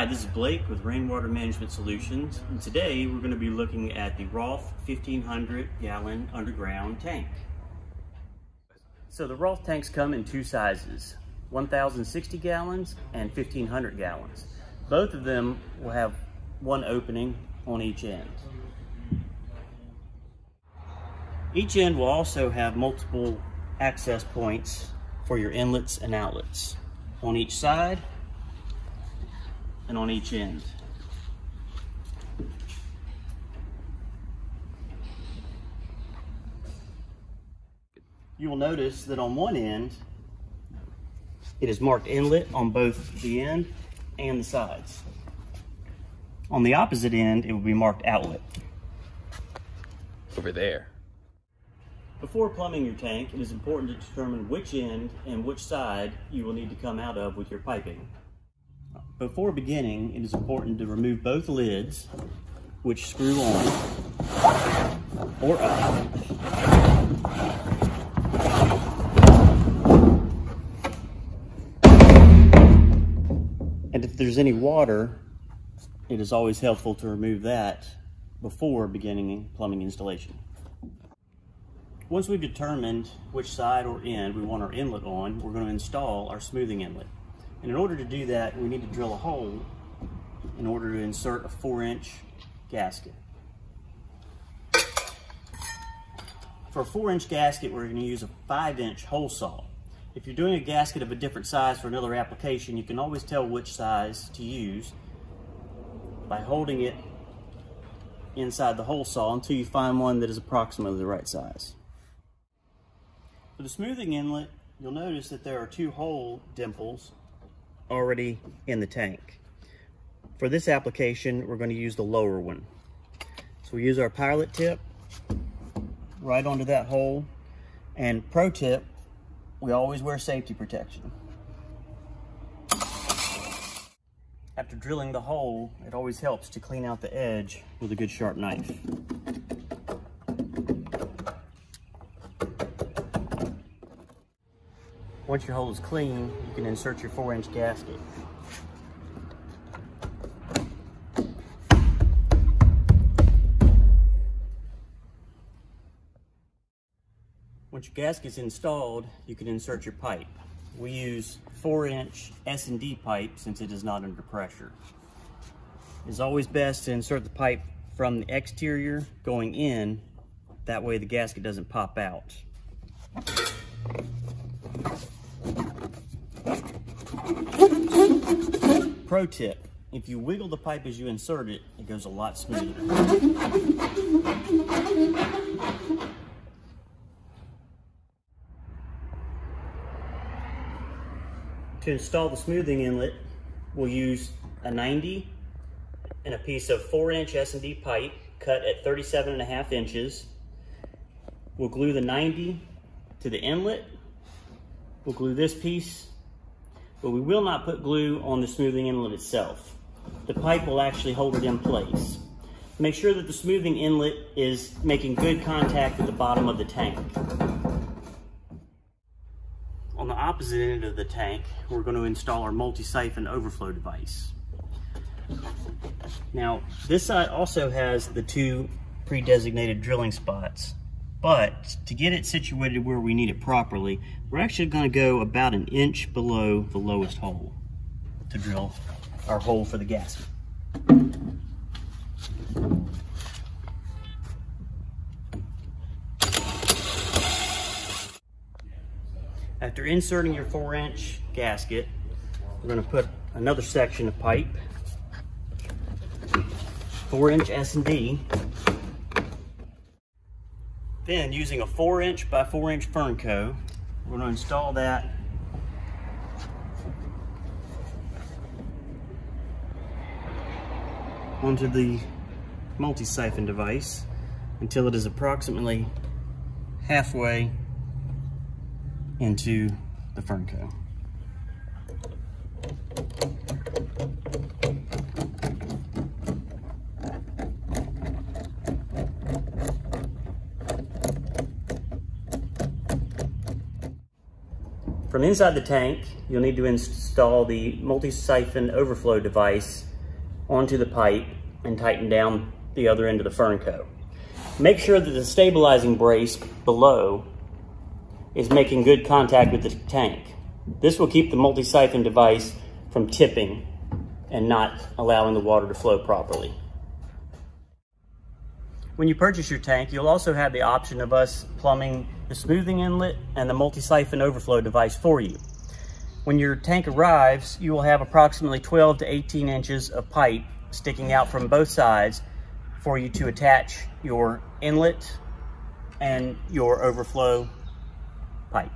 this is Blake with Rainwater Management Solutions, and today we're going to be looking at the Roth 1500 gallon underground tank. So the Roth tanks come in two sizes, 1060 gallons and 1500 gallons. Both of them will have one opening on each end. Each end will also have multiple access points for your inlets and outlets on each side and on each end. You will notice that on one end, it is marked inlet on both the end and the sides. On the opposite end, it will be marked outlet. Over there. Before plumbing your tank, it is important to determine which end and which side you will need to come out of with your piping. Before beginning, it is important to remove both lids, which screw on or up. And if there's any water, it is always helpful to remove that before beginning plumbing installation. Once we've determined which side or end we want our inlet on, we're going to install our smoothing inlet. And in order to do that, we need to drill a hole in order to insert a four inch gasket. For a four inch gasket, we're gonna use a five inch hole saw. If you're doing a gasket of a different size for another application, you can always tell which size to use by holding it inside the hole saw until you find one that is approximately the right size. For the smoothing inlet, you'll notice that there are two hole dimples already in the tank. For this application, we're going to use the lower one. So we use our pilot tip right onto that hole. And pro tip, we always wear safety protection. After drilling the hole, it always helps to clean out the edge with a good sharp knife. Once your hole is clean, you can insert your four inch gasket. Once your gasket's installed, you can insert your pipe. We use four inch S&D pipe since it is not under pressure. It's always best to insert the pipe from the exterior going in, that way the gasket doesn't pop out. Pro tip, if you wiggle the pipe as you insert it, it goes a lot smoother. To install the smoothing inlet, we'll use a 90 and a piece of 4-inch S&D pipe cut at 37 and a half inches. We'll glue the 90 to the inlet. We'll glue this piece, but we will not put glue on the smoothing inlet itself. The pipe will actually hold it in place. Make sure that the smoothing inlet is making good contact with the bottom of the tank on the opposite end of the tank, we're going to install our multi-siphon overflow device. Now, this side also has the two pre-designated drilling spots, but to get it situated where we need it properly, we're actually going to go about an inch below the lowest hole to drill our hole for the gasket. After inserting your four inch gasket, we're gonna put another section of pipe, four inch S&D. Using a four inch by four inch Fernco, we're gonna install that onto the multi-siphon device until it is approximately halfway into the Fernco. From inside the tank, you'll need to install the multi-siphon overflow device onto the pipe and tighten down the other end of the Fernco. Make sure that the stabilizing brace below is making good contact with the tank. This will keep the multi-siphon device from tipping and not allowing the water to flow properly. When you purchase your tank, you'll also have the option of us plumbing the smoothing inlet and the multi-siphon overflow device for you. When your tank arrives, you will have approximately 12 to 18 inches of pipe sticking out from both sides for you to attach your inlet and your overflow pipe.